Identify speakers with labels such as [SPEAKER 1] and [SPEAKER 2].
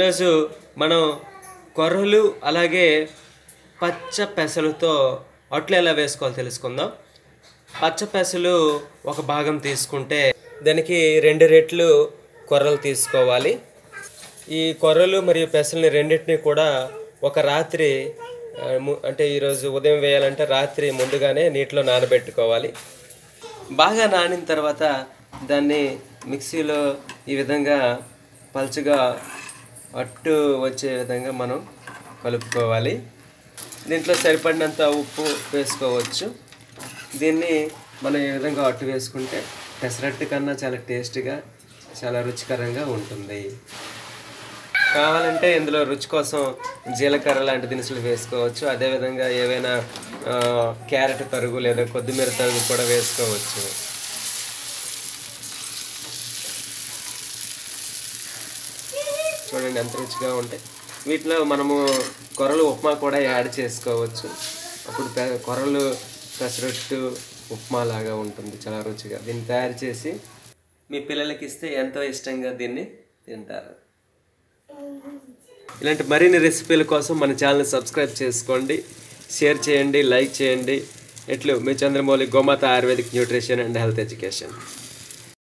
[SPEAKER 1] ఈరోజు మనం కొర్రలు అలాగే పచ్చ పెసలతో అట్లు ఎలా వేసుకోవాలో తెలుసుకుందాం. పచ్చ పెసలు ఒక భాగం తీసుకుంటే దానికి రెండు రెట్లు కొర్రలు తీసుకోవాలి. ఈ కొర్రలు మరియు పెసల్ని రెండింటిని కూడా ఒక రాత్రి అంటే ఈరోజు ఉదయం వేయాలంటే రాత్రి ముందుగానే నీటిలో నానబెట్టుకోవాలి. బాగా నానిన తర్వాత దాన్ని మిక్సీలో ఈ విధంగా పలుచగా అట్టు వచ్చే విధంగా మనం కలుపుకోవాలి. దీంట్లో సరిపడినంత ఉప్పు వేసుకోవచ్చు. దీన్ని మనం ఈ విధంగా అట్టు వేసుకుంటే పెసరట్టు కన్నా చాలా టేస్టీగా చాలా రుచికరంగా ఉంటుంది. కావాలంటే ఇందులో రుచి కోసం జీలకర్ర లాంటి దినుసులు వేసుకోవచ్చు. అదేవిధంగా ఏవైనా క్యారెట్ తరుగు లేదా కొద్దిమీర తరుగు కూడా వేసుకోవచ్చు. చూడండి ఎంత రుచిగా ఉంటాయి. వీటిలో మనము కొరలు ఉప్మా కూడా యాడ్ చేసుకోవచ్చు. అప్పుడు కొరలు పెసరట్టు ఉప్మా లాగా ఉంటుంది చాలా రుచిగా. దీన్ని తయారు చేసి మీ పిల్లలకి ఇస్తే ఎంతో ఇష్టంగా దీన్ని తింటారు. ఇలాంటి మరిన్ని రెసిపీల కోసం మన ఛానల్ని సబ్స్క్రైబ్ చేసుకోండి. షేర్ చేయండి లైక్ చేయండి. ఎట్లు? మీ Chandramouli Gomata ayurvedic nutrition and health education.